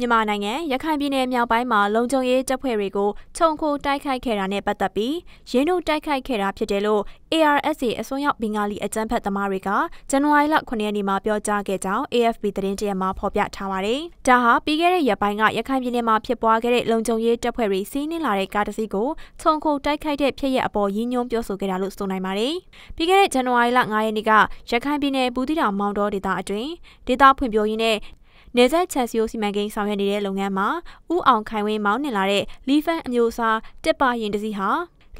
မြန်မာနိုင်ငံရခိုင်ပြည်နယ်မြောက်ပိုင်းမှာလုံခြုံရေးတပ်ဖွဲ့တွေကိုခြုံခိုတိုက်ခိုက်ခဲ့တာနဲ့ပတ်သက်ပြီးရင်းနှီးတိုက်ခိုက်ခဲ့တာဖြစ်တယ်လို့ ARSA အစွန်းရောက်ဘင်္ဂါလီအကြမ်းဖက်သမားတွေကဇန်နဝါရီလ9ရက်နေ့မှာပြောကြားခဲ့ကြောင်း AFP သတင်းတရက်မှာဖော်ပြထားပါတယ်။ဒါဟာပြီးခဲ့တဲ့ရက်ပိုင်းကရခိုင်ပြည်နယ်မှာဖြစ်ပွားခဲ့တဲ့လုံခြုံရေးတပ်ဖွဲ့တွေစီးနင်းလာတဲ့ကားတစ်စီးကိုခြုံခိုတိုက်ခိုက်တဲ့ဖြစ်ရပ်အပေါ်ရည်ညွှန်းပြောဆိုခဲ့တာလို့ဆိုနိုင်ပါတယ်။ပြီးခဲ့တဲ့ဇန်နဝါရီလ9ရက်နေ့ကရခိုင်ပြည်နယ်ဘူးတီတောင်မောင်တော်ဒေသအတွင်းဒေသဖွံ့ဖြိုးရေးနဲ့ နေဆက်ချက်စီယိုစီမံကိန်းဆောင်ရွက်နေတဲ့လုပ်ငန်းမှာဥအောင်ခိုင်ဝင်းမောင်းနှင်လာတဲ့လီဖန်အမျိုးအစားတစ်ပါရင်တစီဟာ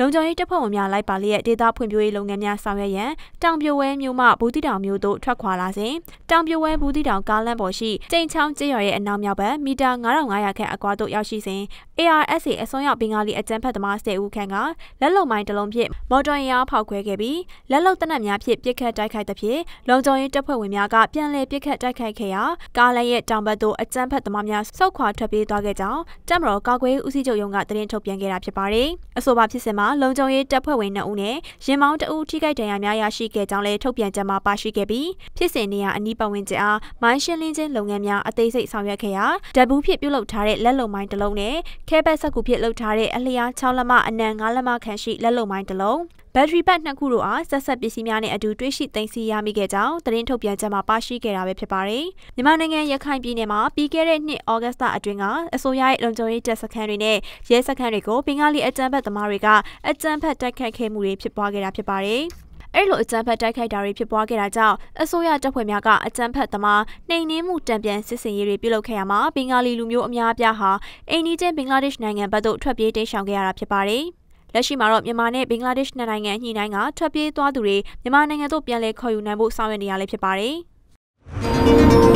လုံခြုံရေးတပ်ဖွဲ့ဝင်များလိုက်ပါလျက်ဒေသဖွံ့ဖြိုးရေးလုပ်ငန်းများဆောင်ရွက်ရန်တောင်ပြိုဝဲမြို့မှဘူးတိတောင်မြို့သို့ထွက်ခွာလာစဉ်တောင်ပြိုဝဲဘူးတိတောင်ကားလမ်းပေါ်ရှိကျိန်ချောင်းကျေးရွာရဲ့အနောက်မြောက်ဘက်မီတာ9500ခန့်အကွာသို့ရောက်ရှိစဉ် ARSA အစွန်းရောက်ဘင်္ဂါလီအကြမ်းဖက်သမား10ဦးခန့်ကလက်လုံမိုင်းတစ်လုံးဖြင့်မော်တော်ယာဉ်ဖောက်ခွဲခဲ့ပြီးလက်လုံတနက်များဖြင့်ပစ်ခတ်တိုက်ခိုက်သဖြင့်လုံခြုံရေးတပ်ဖွဲ့ဝင်များကပြန်လည်ပစ်ခတ်တိုက်ခိုက်ခဲ့ရာကားလမ်းရဲ့တောင်ဘက်သို့အကြမ်းဖက်သမားများဆုတ်ခွာထွက်ပြေးသွားခဲ့ကြောင်းတပ်မတော်ကာကွယ်ရေးဦးစီးချုပ်ရုံးကသတင်းထုတ်ပြန်ခဲ့တာဖြစ်ပါတယ်။အဆိုပါဖြစ်စဉ်မှာလုံခြုံရေးတပ်ဖွဲ့ဝင်2ဦးနဲ့ရင်မောင်း2ဦးထိခိုက်ဒဏ်ရာများရရှိခဲ့ကြောင်းလည်းထုတ်ပြန်ချက်မှာပါရှိခဲ့ပြီးဖြစ်စဉ်နေရာအနီးပတ်ဝန်းကျင်အားမိုင်းရှင်းလင်းခြင်းလုပ်ငန်းများအသေးစိတ်ဆောင်ရွက်ခဲ့ရာဓာတ်ဘူးဖြစ်ပြုလုပ်ထားတဲ့လက်လုံမိုင်းတစ်လုံးနဲ့ခဲဘက်ဆက်ကူဖြစ်လုပ်ထားတဲ့အလျား6လက်မအနံ9လက်မခန့်ရှိလက်လုံမိုင်းတစ်လုံး ဘက်ထရီပတ်နှစ်ခုတို့အားဆက်ဆက်ပစ္စည်းများနဲ့အတူတွေ့ရှိသိမ်းဆည်းရမိခဲ့ကြောင်းသတင်းထုတ်ပြန်ချက်မှာပါရှိခဲ့တာပဲဖြစ်ပါတယ်။မြန်မာနိုင်ငံရခိုင်ပြည်နယ်မှာပြီးခဲ့တဲ့နှစ်ဩဂတ်စ်လအတွင်းကအစိုးရရဲ့လုံခြုံရေးတပ်စခန်းတွေနဲ့ရဲစခန်းတွေကိုဘင်္ဂါလီအကြမ်းဖက်သမားတွေကအကြမ်းဖက်တိုက်ခိုက်ခဲ့မှုတွေဖြစ်ပွားခဲ့တာဖြစ်ပါတယ်။အဲ့လိုအကြမ်းဖက်တိုက်ခိုက်တာတွေဖြစ်ပွားခဲ့တာကြောင့်အစိုးရတပ်ဖွဲ့များကအကြမ်းဖက်သမားနှိမ်နင်းမှုတံပြန်စစ်စင်ရေးတွေပြုလုပ်ခဲ့ရမှာဘင်္ဂါလီလူမျိုးအများအပြားဟာအိန္ဒိယဘင်္ဂလားဒေ့ရှ်နိုင်ငံဘက်သို့ထွက်ပြေးတိမ်းရှောင်ခဲ့ရတာဖြစ်ပါတယ်။ လက်ရှိမှာတော့မြန်မာနဲ့ဘင်္ဂလားဒေ့ရှ်နိုင်ငံညှိနှိုင်းကထွက်ပြေးသွားသူတွေမြန်မာနိုင်ငံသို့ပြန်လည်ခေါ်ယူနိုင်ဖို့ဆောင်ရွက်နေရလဲဖြစ်ပါတယ်။